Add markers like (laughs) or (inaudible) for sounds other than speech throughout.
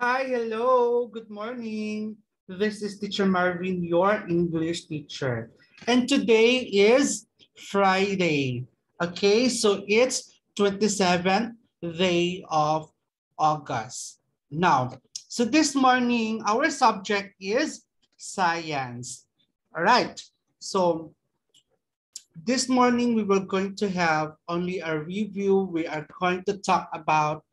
Hi, hello, good morning. This is Teacher Marvin, your English teacher. And today is Friday. Okay, so it's 27th day of August. Now, so this morning, our subject is science. All right, so this morning we were going to have only a review. We are going to talk about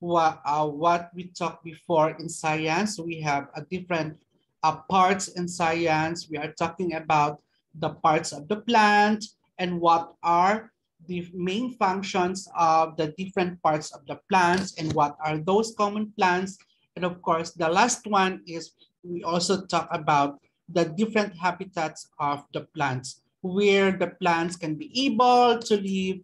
what, uh, what we talked before in science. We have a different uh, parts in science. We are talking about the parts of the plant and what are the main functions of the different parts of the plants and what are those common plants. And of course, the last one is we also talk about the different habitats of the plants where the plants can be able to live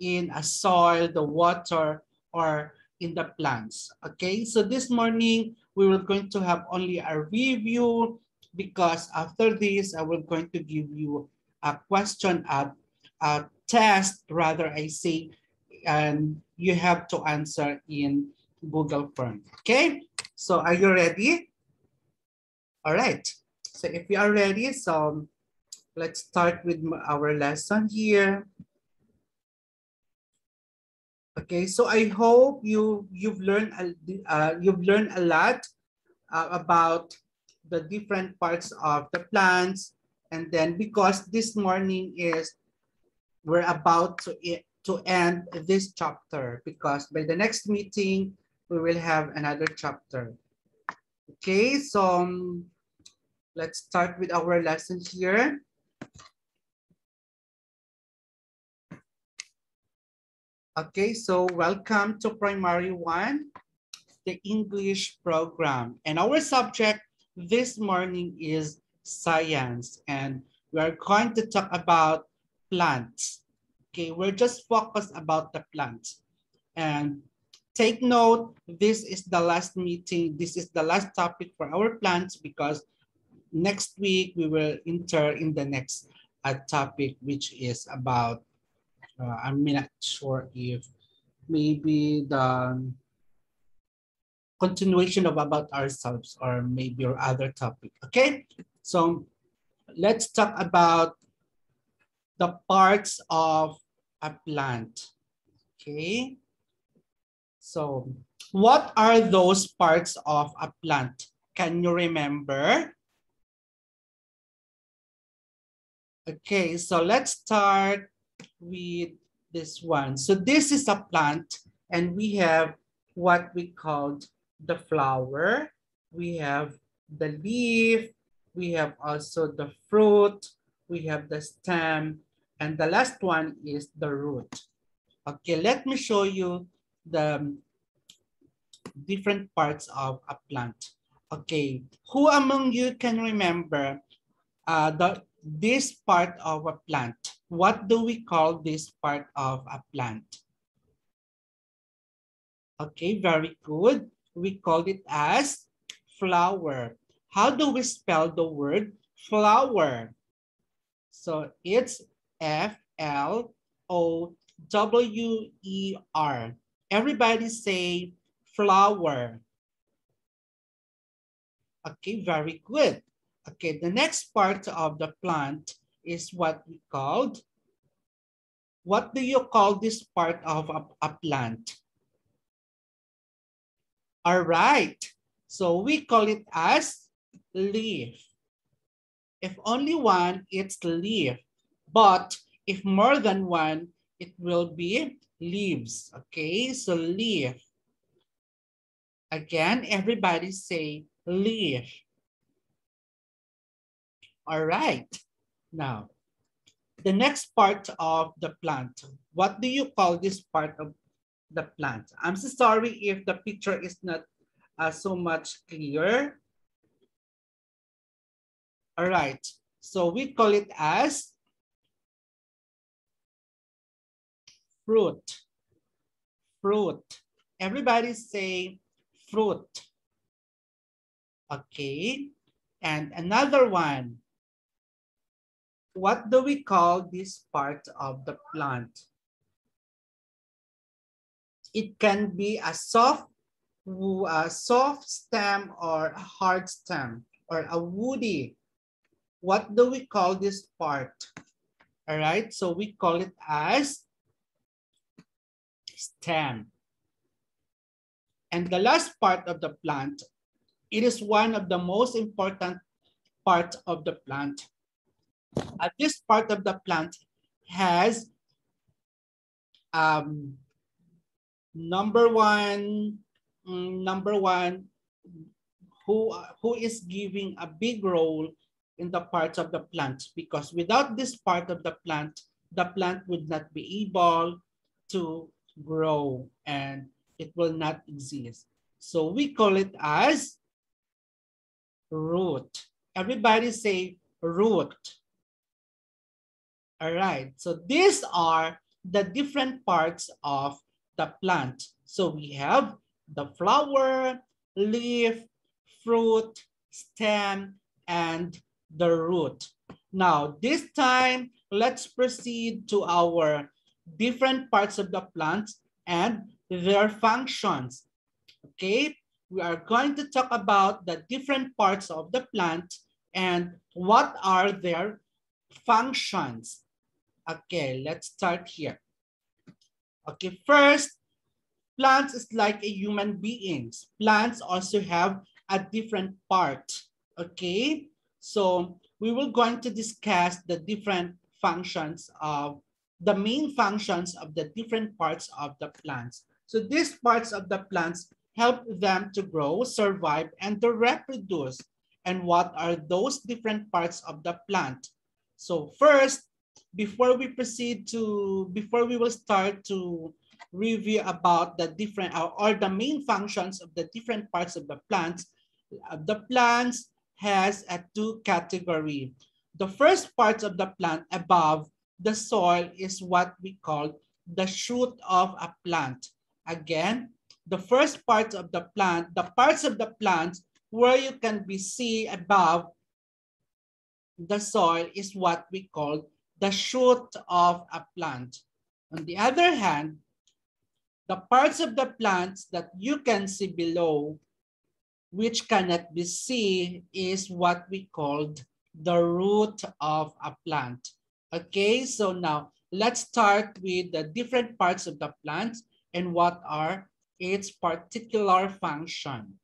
in a soil, the water, or in the plans. Okay, so this morning we were going to have only a review because after this I will going to give you a question at a test rather I say and you have to answer in Google Form. Okay, so are you ready? All right, so if you are ready, so let's start with our lesson here. Okay, so I hope you you've learned uh, you've learned a lot uh, about the different parts of the plants, and then because this morning is we're about to to end this chapter because by the next meeting we will have another chapter. Okay, so um, let's start with our lesson here. Okay, so welcome to Primary 1, the English program. And our subject this morning is science. And we are going to talk about plants. Okay, we're just focused about the plants. And take note, this is the last meeting. This is the last topic for our plants because next week we will enter in the next uh, topic, which is about uh, I'm not sure if maybe the continuation of about ourselves or maybe your other topic. Okay, so let's talk about the parts of a plant. Okay, so what are those parts of a plant? Can you remember? Okay, so let's start with this one. So this is a plant and we have what we called the flower. We have the leaf. We have also the fruit. We have the stem. And the last one is the root. Okay, let me show you the different parts of a plant. Okay, who among you can remember uh, the this part of a plant. What do we call this part of a plant? Okay, very good. We call it as flower. How do we spell the word flower? So it's F-L-O-W-E-R. Everybody say flower. Okay, very good. Okay, the next part of the plant is what we called. What do you call this part of a, a plant? All right, so we call it as leaf. If only one, it's leaf. But if more than one, it will be leaves. Okay, so leaf. Again, everybody say leaf. All right. Now, the next part of the plant. What do you call this part of the plant? I'm so sorry if the picture is not uh, so much clear. All right. So we call it as fruit. Fruit. Everybody say fruit. Okay. And another one what do we call this part of the plant? It can be a soft a soft stem or a hard stem or a woody. What do we call this part? All right, so we call it as stem. And the last part of the plant, it is one of the most important parts of the plant. Uh, this part of the plant has um, number one, mm, number one, who, who is giving a big role in the parts of the plant because without this part of the plant, the plant would not be able to grow and it will not exist. So we call it as root. Everybody say root. All right, so these are the different parts of the plant. So we have the flower, leaf, fruit, stem, and the root. Now, this time, let's proceed to our different parts of the plant and their functions. Okay, we are going to talk about the different parts of the plant and what are their functions. Okay, let's start here. Okay, first, plants is like a human beings. Plants also have a different part. Okay, so we will going to discuss the different functions of the main functions of the different parts of the plants. So these parts of the plants help them to grow, survive, and to reproduce. And what are those different parts of the plant? So first, before we proceed to, before we will start to review about the different, or the main functions of the different parts of the plants, uh, the plants has a two category. The first parts of the plant above the soil is what we call the shoot of a plant. Again, the first parts of the plant, the parts of the plant where you can be see above the soil is what we call the shoot of a plant. On the other hand, the parts of the plants that you can see below, which cannot be seen, is what we called the root of a plant. Okay, so now let's start with the different parts of the plant and what are its particular function.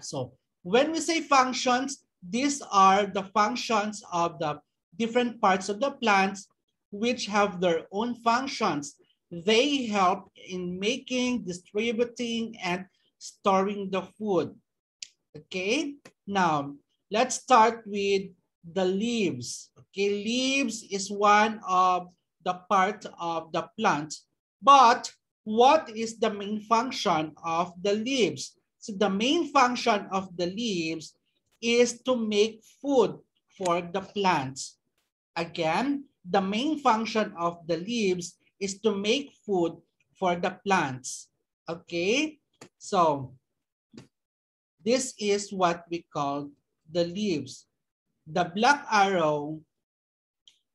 So when we say functions, these are the functions of the different parts of the plants which have their own functions. They help in making, distributing, and storing the food. Okay, now let's start with the leaves. Okay, leaves is one of the part of the plant. But what is the main function of the leaves? So the main function of the leaves is to make food for the plants. Again, the main function of the leaves is to make food for the plants. Okay, so this is what we call the leaves the black arrow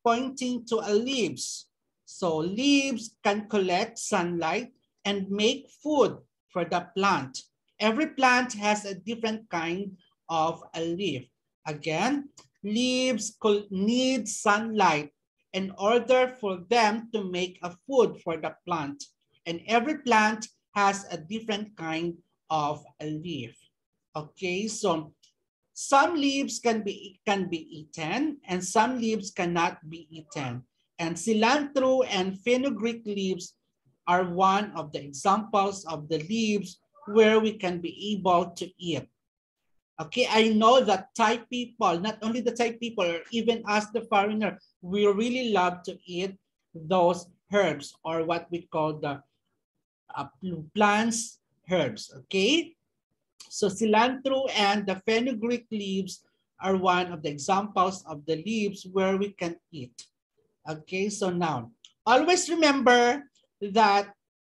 pointing to a leaves. So leaves can collect sunlight and make food for the plant. Every plant has a different kind of a leaf. Again, leaves could need sunlight in order for them to make a food for the plant. And every plant has a different kind of leaf. Okay, so some leaves can be, can be eaten and some leaves cannot be eaten. And cilantro and fenugreek leaves are one of the examples of the leaves where we can be able to eat. Okay, I know that Thai people, not only the Thai people, even us the foreigner, we really love to eat those herbs or what we call the uh, plants herbs, okay? So cilantro and the fenugreek leaves are one of the examples of the leaves where we can eat. Okay, so now, always remember that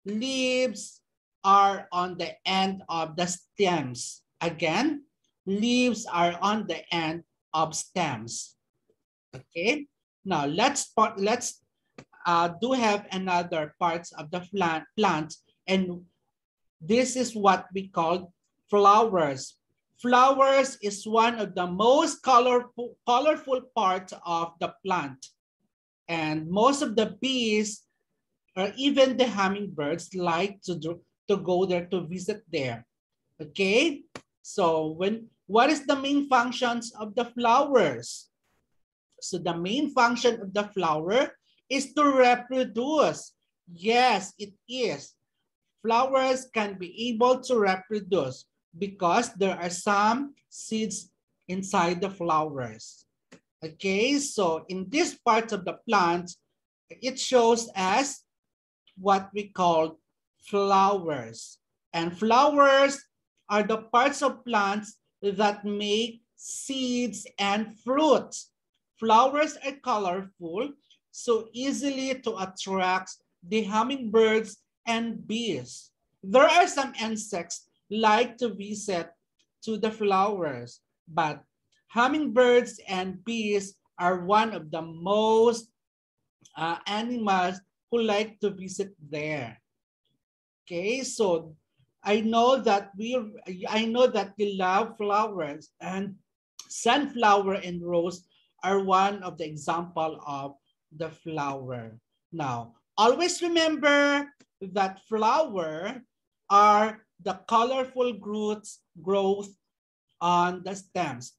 leaves are on the end of the stems. Again, leaves are on the end of stems. Okay, now let's let's uh, do have another parts of the plant, plant and This is what we call flowers. Flowers is one of the most colorful, colorful parts of the plant. And most of the bees or even the hummingbirds like to, do, to go there to visit there. Okay, so when what is the main functions of the flowers? So the main function of the flower is to reproduce. Yes, it is. Flowers can be able to reproduce because there are some seeds inside the flowers. Okay, so in this part of the plant, it shows as what we call flowers. And flowers are the parts of plants that make seeds and fruits. Flowers are colorful, so easily to attract the hummingbirds and bees. There are some insects like to visit to the flowers, but hummingbirds and bees are one of the most uh, animals who like to visit there. Okay, so I know that we I know that you love flowers and sunflower and rose are one of the example of the flower. Now, always remember that flower are the colorful roots growth on the stems.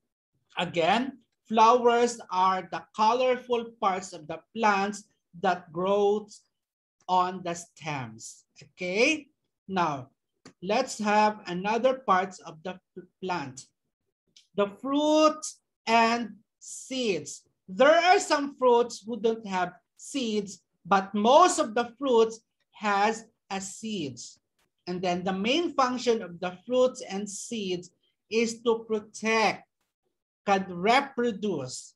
Again, flowers are the colorful parts of the plants that grows on the stems. Okay, now let's have another parts of the plant. The fruits and seeds. There are some fruits who don't have seeds, but most of the fruits has a seeds. And then the main function of the fruits and seeds is to protect, can reproduce.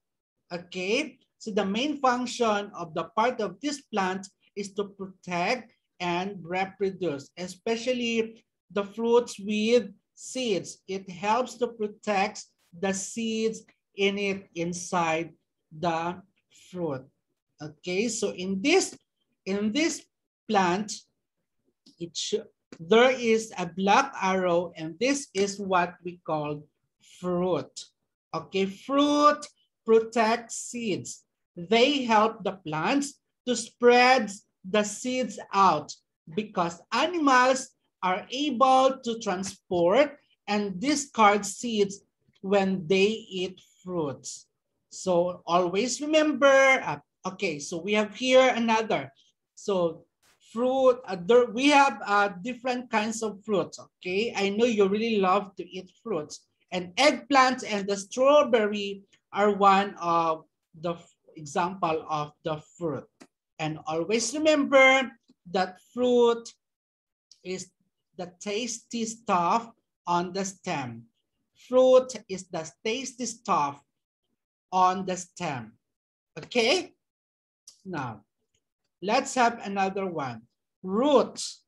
Okay, so the main function of the part of this plant is to protect and reproduce, especially the fruits with seeds. It helps to protect the seeds in it inside the fruit. Okay, so in this in this plant, it there is a black arrow and this is what we call fruit. Okay, fruit protects seeds. They help the plants to spread the seeds out because animals are able to transport and discard seeds when they eat fruits. So always remember, uh, okay, so we have here another. So fruit, uh, there, we have uh, different kinds of fruits, okay? I know you really love to eat fruits. And eggplants and the strawberry are one of the example of the fruit. And always remember that fruit is the tasty stuff on the stem. Fruit is the tasty stuff on the stem. Okay? Now, let's have another one. Roots.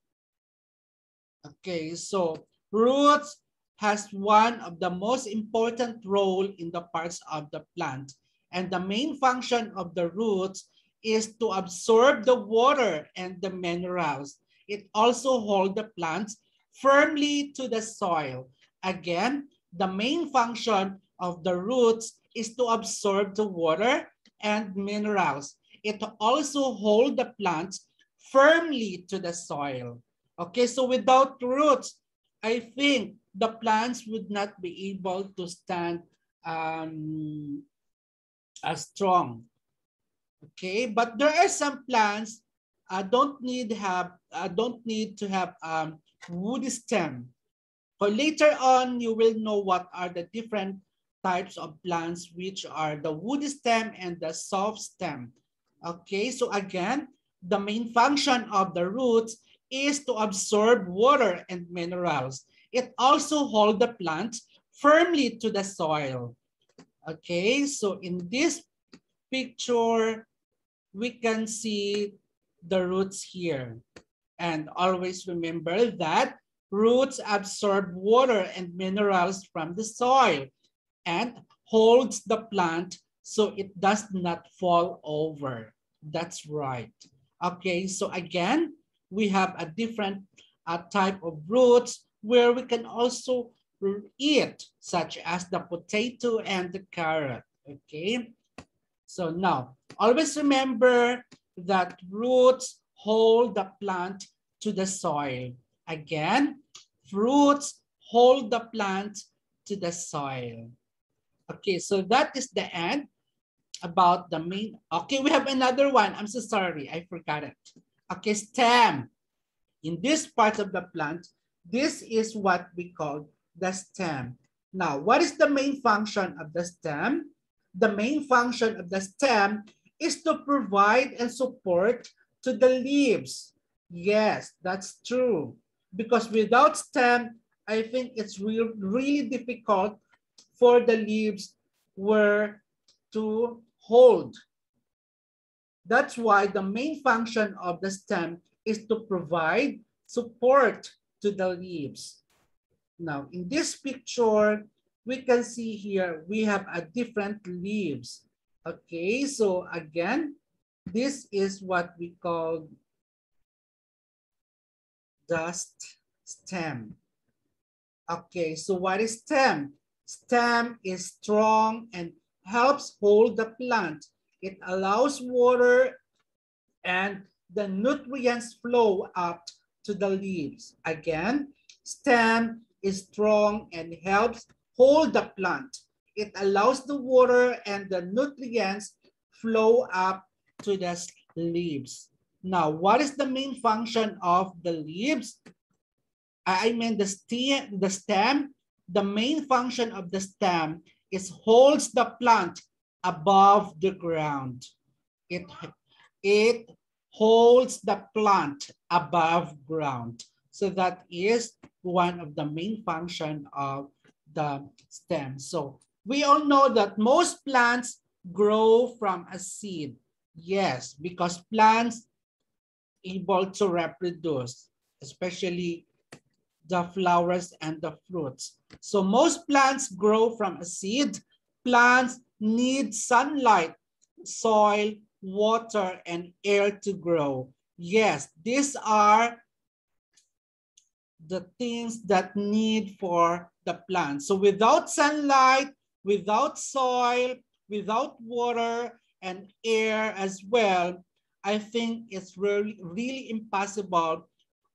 Okay, so roots has one of the most important role in the parts of the plant. And the main function of the roots is to absorb the water and the minerals. It also hold the plants firmly to the soil. Again, the main function of the roots is to absorb the water and minerals. It also hold the plants firmly to the soil. Okay, so without roots, I think the plants would not be able to stand um, as strong. Okay, but there are some plants uh, don't need have uh, don't need to have um, woody stem. For later on, you will know what are the different types of plants, which are the woody stem and the soft stem. Okay, so again, the main function of the roots is to absorb water and minerals. It also hold the plant firmly to the soil. Okay, so in this picture, we can see the roots here. And always remember that roots absorb water and minerals from the soil and holds the plant so it does not fall over. That's right. Okay, so again, we have a different a type of roots where we can also eat, such as the potato and the carrot, okay? So now, always remember that roots hold the plant to the soil. Again, roots hold the plant to the soil. Okay, so that is the end about the main. Okay, we have another one. I'm so sorry, I forgot it. Okay, stem. In this part of the plant, this is what we call the stem. Now, what is the main function of the stem? The main function of the stem is to provide and support to the leaves. Yes, that's true. Because without stem, I think it's real, really difficult for the leaves were to hold. That's why the main function of the stem is to provide support to the leaves. Now, in this picture, we can see here, we have a different leaves. Okay, so again, this is what we call dust stem. Okay, so what is stem? Stem is strong and helps hold the plant. It allows water and the nutrients flow up to the leaves. Again, stem is strong and helps hold the plant. It allows the water and the nutrients flow up to the leaves. Now, what is the main function of the leaves? I mean the stem, the stem, the main function of the stem is holds the plant above the ground. It, it holds the plant above ground. So that is one of the main function of the stem. So we all know that most plants grow from a seed. Yes, because plants able to reproduce, especially the flowers and the fruits. So most plants grow from a seed. Plants need sunlight, soil, water, and air to grow. Yes, these are the things that need for the plant. So without sunlight, without soil, without water and air as well, I think it's really, really impossible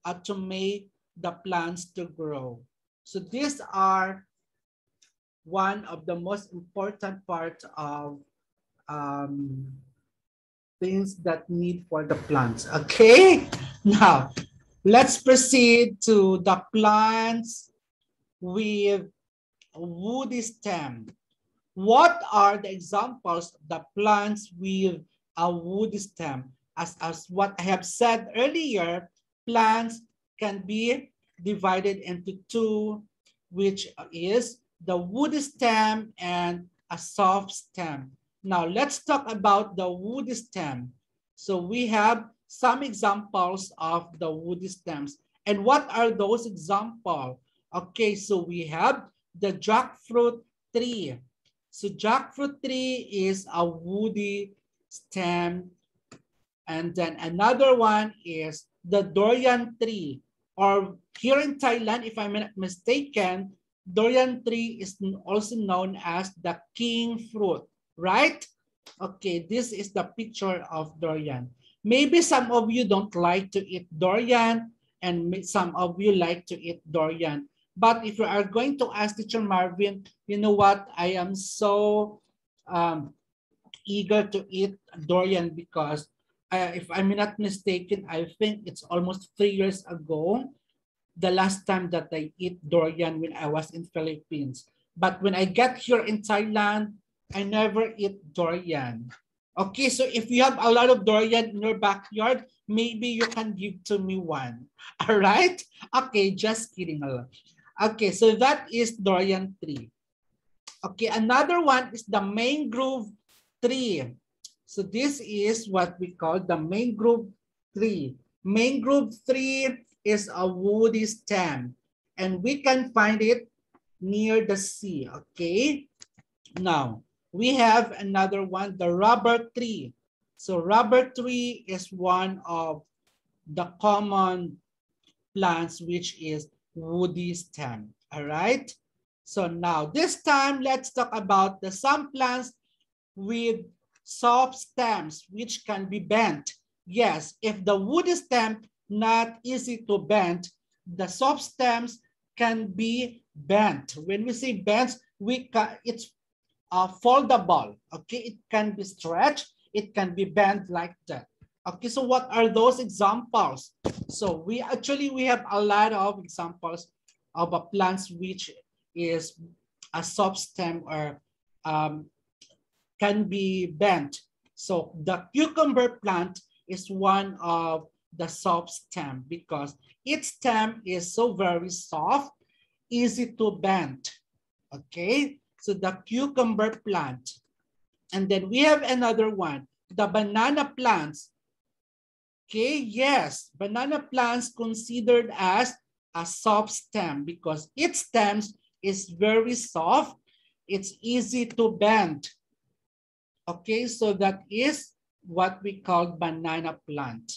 uh, to make the plants to grow. So these are one of the most important part of um, things that need for the plants. Okay, (laughs) now let's proceed to the plants with woody stem. What are the examples of the plants with a woody stem? As, as what I have said earlier, plants can be divided into two, which is the woody stem and a soft stem. Now let's talk about the woody stem. So we have some examples of the woody stems. And what are those examples? Okay, so we have the jackfruit tree. So jackfruit tree is a woody stem. And then another one is the durian tree or here in Thailand, if I'm not mistaken, durian tree is also known as the king fruit, right? Okay, this is the picture of durian. Maybe some of you don't like to eat durian and some of you like to eat durian. But if you are going to ask Teacher Marvin, you know what? I am so um, eager to eat durian because uh, if I'm not mistaken, I think it's almost three years ago, the last time that I eat durian when I was in Philippines. But when I get here in Thailand, I never eat durian. Okay, so if you have a lot of durian in your backyard, maybe you can give to me one. (laughs) All right? Okay, just kidding. Okay, so that is durian tree. Okay, another one is the mangrove tree. So this is what we call the mangrove tree. Mangrove tree is a woody stem and we can find it near the sea, okay? Now, we have another one, the rubber tree. So rubber tree is one of the common plants which is woody stem. All right. So now this time, let's talk about the some plants with soft stems which can be bent. Yes, if the woody stem not easy to bend, the soft stems can be bent. When we say bent, we can, it's uh, foldable. Okay, it can be stretched, it can be bent like that. Okay, so what are those examples? So we actually, we have a lot of examples of a plants which is a soft stem or um, can be bent. So the cucumber plant is one of the soft stem because its stem is so very soft, easy to bend. Okay, so the cucumber plant. And then we have another one, the banana plants. Okay, yes, banana plants considered as a soft stem because its stems is very soft. It's easy to bend. Okay, so that is what we call banana plant.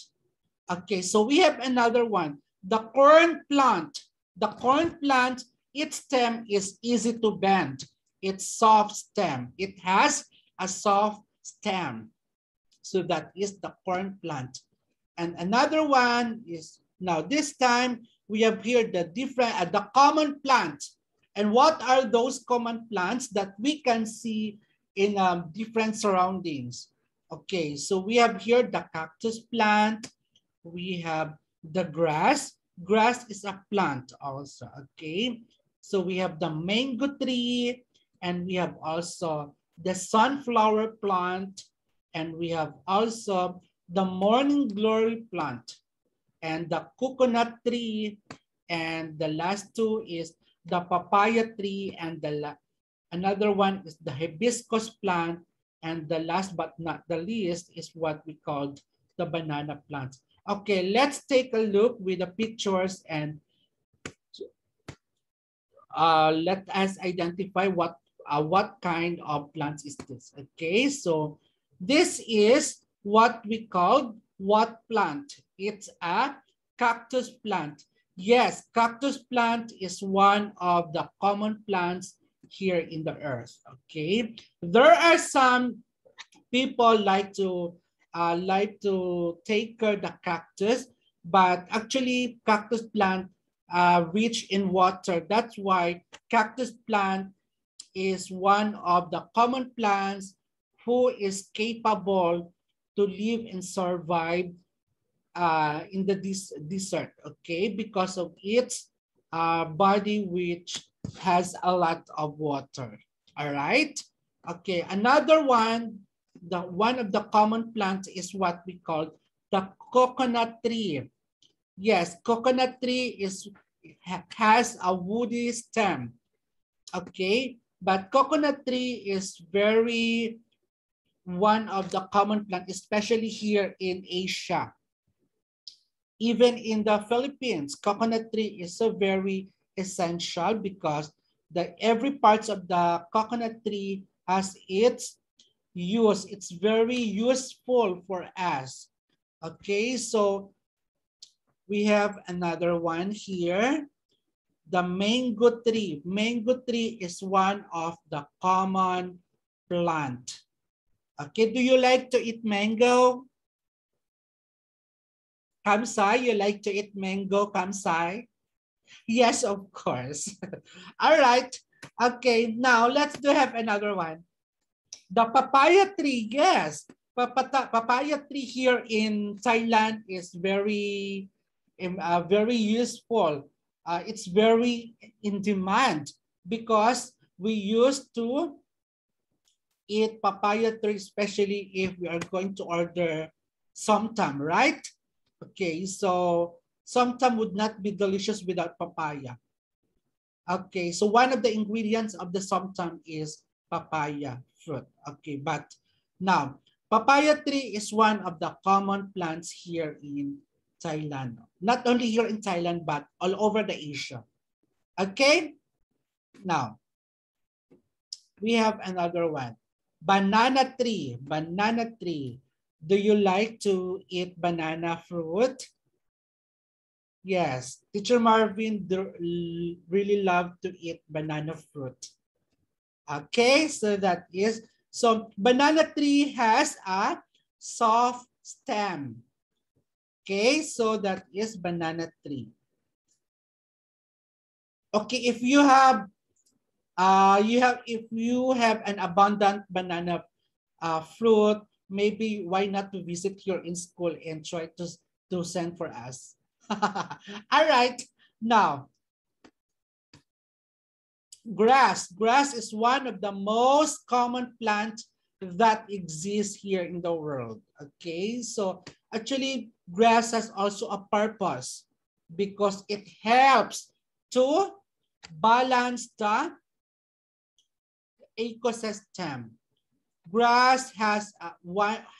Okay, so we have another one, the corn plant. The corn plant, its stem is easy to bend. It's soft stem. It has a soft stem. So that is the corn plant. And another one is, now this time we have here the different, uh, the common plant. And what are those common plants that we can see in um, different surroundings? Okay, so we have here the cactus plant. We have the grass. Grass is a plant also, okay? So we have the mango tree, and we have also the sunflower plant, and we have also the morning glory plant, and the coconut tree, and the last two is the papaya tree, and the another one is the hibiscus plant, and the last but not the least is what we called the banana plants. Okay, let's take a look with the pictures and uh, let us identify what uh, what kind of plants is this. Okay, so this is what we call what plant? It's a cactus plant. Yes, cactus plant is one of the common plants here in the earth, okay? There are some people like to uh, like to take care the cactus, but actually cactus plant uh, rich in water. That's why cactus plant is one of the common plants who is capable to live and survive uh, in the des desert, okay? Because of its uh, body which has a lot of water, all right? Okay, another one, the one of the common plants is what we call the coconut tree. Yes, coconut tree is has a woody stem, okay? But coconut tree is very one of the common plant, especially here in Asia. Even in the Philippines, coconut tree is a very essential because the every parts of the coconut tree has its use. It's very useful for us. Okay, so we have another one here. The mango tree. Mango tree is one of the common plant. Okay, do you like to eat mango? Kamsai, you like to eat mango, Kamsai? Yes, of course. (laughs) All right. Okay, now let's do have another one. The papaya tree, yes. Papata, papaya tree here in Thailand is very, um, uh, very useful. Uh, it's very in demand because we used to eat papaya tree, especially if we are going to order somtam, right? Okay, so somtam would not be delicious without papaya. Okay, so one of the ingredients of the somtam is papaya fruit. Okay, but now, papaya tree is one of the common plants here in Thailand. Not only here in Thailand, but all over the Asia. Okay, now, we have another one. Banana tree, banana tree. Do you like to eat banana fruit? Yes, Teacher Marvin really love to eat banana fruit. Okay, so that is, so banana tree has a soft stem. Okay, so that is banana tree. Okay, if you have, uh, you have, if you have an abundant banana uh, fruit, maybe why not to visit here in school and try to, to send for us. (laughs) All right, now, grass. Grass is one of the most common plants that exists here in the world. Okay, so actually grass has also a purpose because it helps to balance the ecosystem. Grass has a,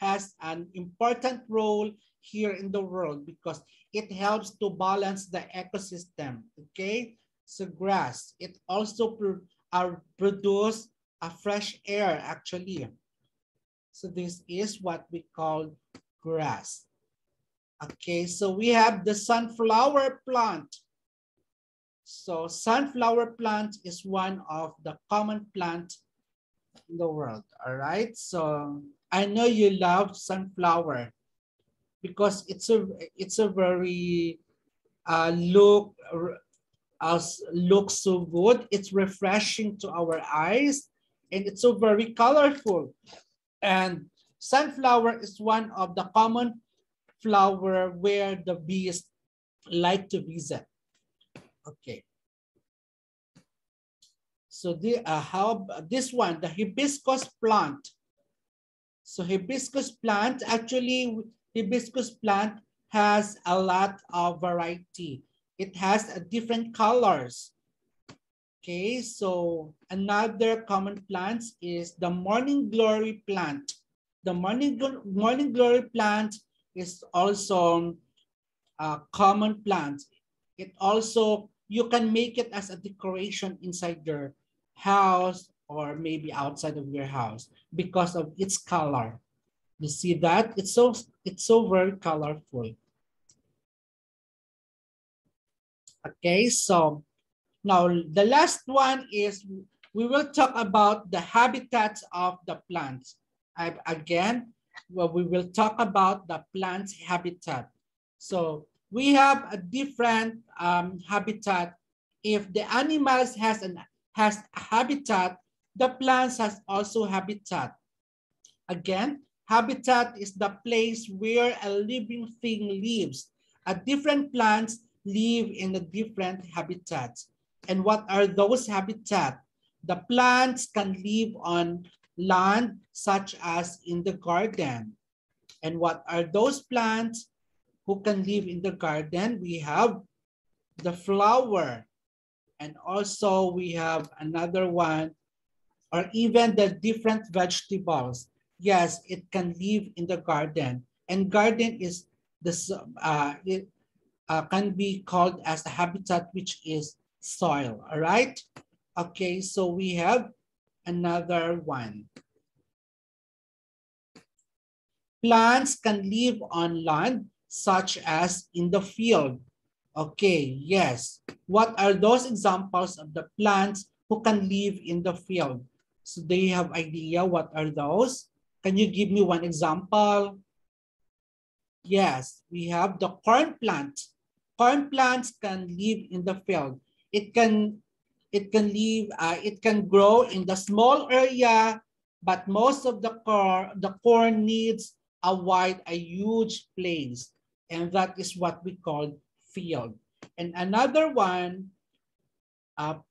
has an important role here in the world because it helps to balance the ecosystem. Okay, so grass. It also pro uh, produce a fresh air actually. So this is what we call grass. Okay, so we have the sunflower plant. So sunflower plant is one of the common plant in the world, all right? So I know you love sunflower because it's a it's a very uh, look uh, looks so good. It's refreshing to our eyes and it's so very colorful. And sunflower is one of the common flower where the bees like to visit. Okay. So the uh, how this one, the hibiscus plant. So hibiscus plant actually hibiscus plant has a lot of variety. It has different colors. Okay, so another common plant is the morning glory plant. The morning, morning glory plant is also a common plant. It also, you can make it as a decoration inside your house or maybe outside of your house because of its color. You see that? It's so, it's so very colorful. Okay, so now the last one is we will talk about the habitats of the plants. I, again, well, we will talk about the plant's habitat. So we have a different um, habitat. If the animals has an has a habitat, the plants has also habitat. Again, Habitat is the place where a living thing lives. A different plants live in a different habitats. And what are those habitats? The plants can live on land such as in the garden. And what are those plants who can live in the garden? We have the flower. And also we have another one, or even the different vegetables yes, it can live in the garden. And garden is this uh, it uh, can be called as a habitat which is soil. All right. Okay, so we have another one. Plants can live on land such as in the field. Okay, yes. What are those examples of the plants who can live in the field? So do you have idea what are those? Can you give me one example? Yes, we have the corn plant. Corn plants can live in the field. It can it can live uh, it can grow in the small area, but most of the corn the corn needs a wide, a huge place, and that is what we call field. And another one, uh,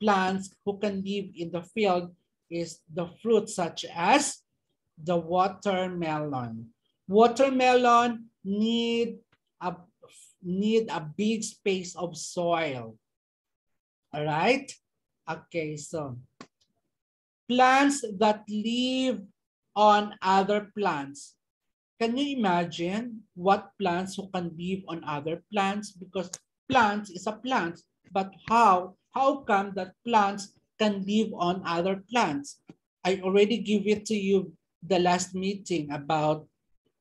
plants who can live in the field is the fruit such as the watermelon. Watermelon need a, need a big space of soil. All right? Okay, so plants that live on other plants. Can you imagine what plants who can live on other plants? Because plants is a plant, but how, how come that plants can live on other plants? I already give it to you the last meeting about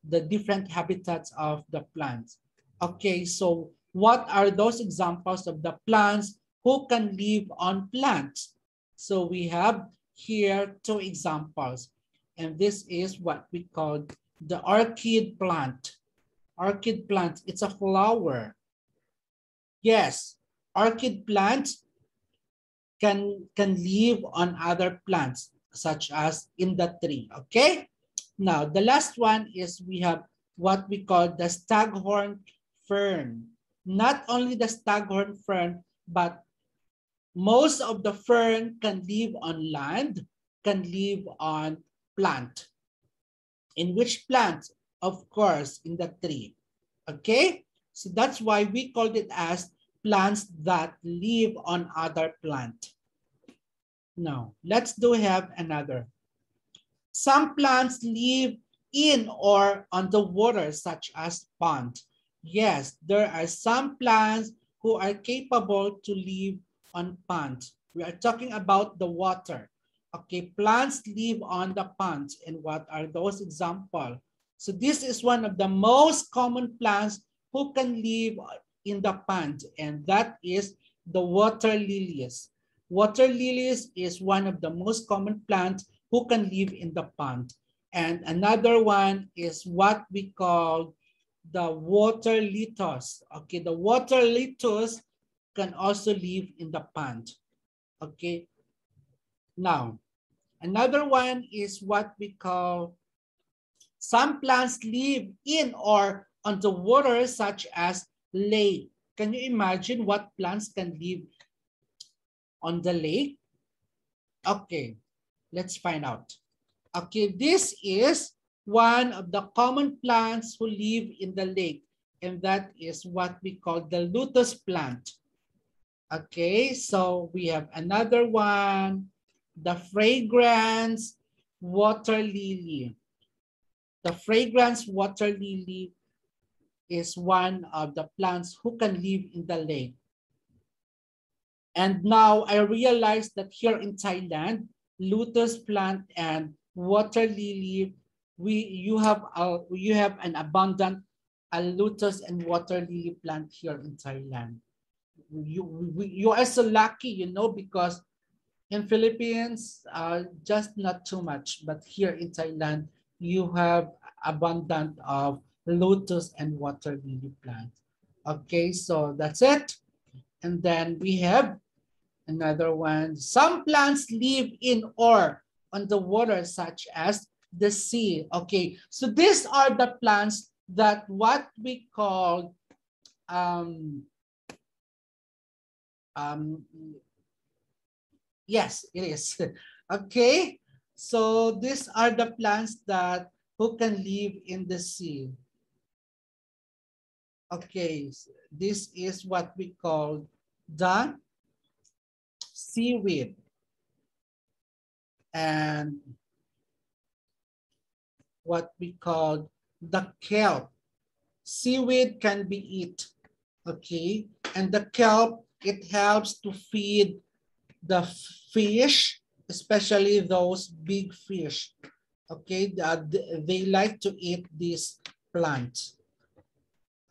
the different habitats of the plants. Okay, so what are those examples of the plants who can live on plants? So we have here two examples. And this is what we call the orchid plant. Orchid plant, it's a flower. Yes, orchid plants can, can live on other plants such as in the tree, okay? Now, the last one is we have what we call the staghorn fern. Not only the staghorn fern, but most of the fern can live on land, can live on plant. In which plant? Of course, in the tree. Okay? So that's why we called it as plants that live on other plant. Now, let's do have another. Some plants live in or on the water, such as pond. Yes, there are some plants who are capable to live on pond. We are talking about the water. Okay, plants live on the ponds. And what are those examples? So this is one of the most common plants who can live in the pond. And that is the water lilies. Water lilies is one of the most common plants who can live in the pond. And another one is what we call the water lettuce. Okay, the water lettuce can also live in the pond. Okay, now another one is what we call some plants live in or on the water such as lake. Can you imagine what plants can live on the lake? Okay, let's find out. Okay, this is one of the common plants who live in the lake, and that is what we call the lotus plant. Okay, so we have another one, the fragrance water lily. The fragrance water lily is one of the plants who can live in the lake. And now I realized that here in Thailand, lotus plant and water lily, we you have a, you have an abundant a lotus and water lily plant here in Thailand. You we, you are so lucky, you know, because in Philippines, uh, just not too much, but here in Thailand, you have abundant of lotus and water lily plant. Okay, so that's it. And then we have Another one, some plants live in or on the water such as the sea. Okay, so these are the plants that what we call um, um, yes, it is. (laughs) okay, so these are the plants that who can live in the sea. Okay, this is what we call the seaweed. And what we call the kelp. Seaweed can be eat, okay? And the kelp, it helps to feed the fish, especially those big fish. Okay, That they like to eat this plant.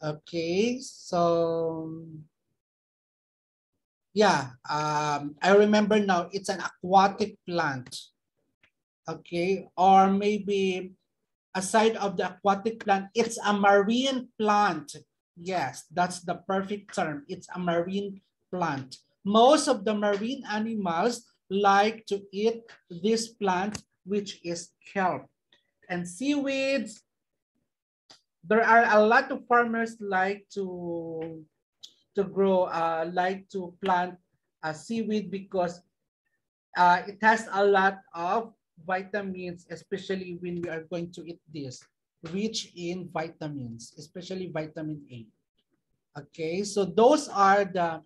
Okay, so yeah, um, I remember now it's an aquatic plant. Okay, or maybe aside of the aquatic plant, it's a marine plant. Yes, that's the perfect term. It's a marine plant. Most of the marine animals like to eat this plant, which is kelp. And seaweeds, there are a lot of farmers like to to grow, uh, like to plant a seaweed because uh, it has a lot of vitamins, especially when we are going to eat this, rich in vitamins, especially vitamin A. Okay, so those are the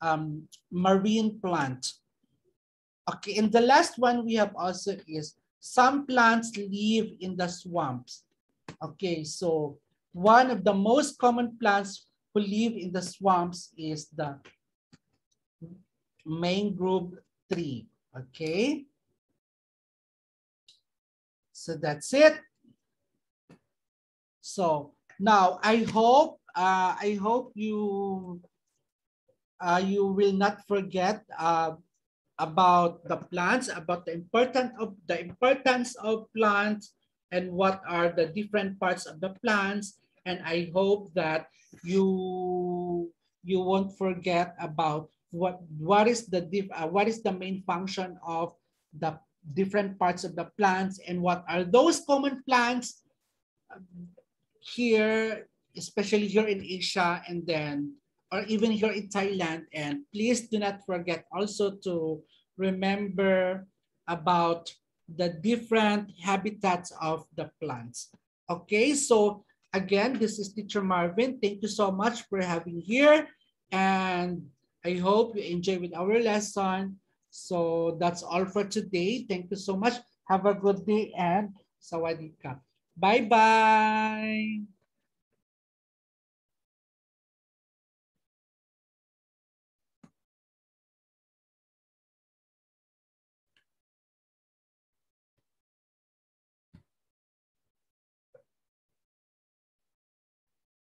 um, marine plant. Okay, and the last one we have also is some plants live in the swamps. Okay, so one of the most common plants who live in the swamps is the mangrove tree. Okay. So that's it. So now I hope uh, I hope you uh, you will not forget uh, about the plants, about the important of the importance of plants and what are the different parts of the plants. And I hope that you you won't forget about what what is the diff, uh, what is the main function of the different parts of the plants and what are those common plants here especially here in Asia and then or even here in Thailand. And please do not forget also to remember about the different habitats of the plants. Okay so again this is teacher Marvin thank you so much for having here and I hope you enjoy with our lesson. So that's all for today. Thank you so much. Have a good day and sawadee ka. Bye-bye.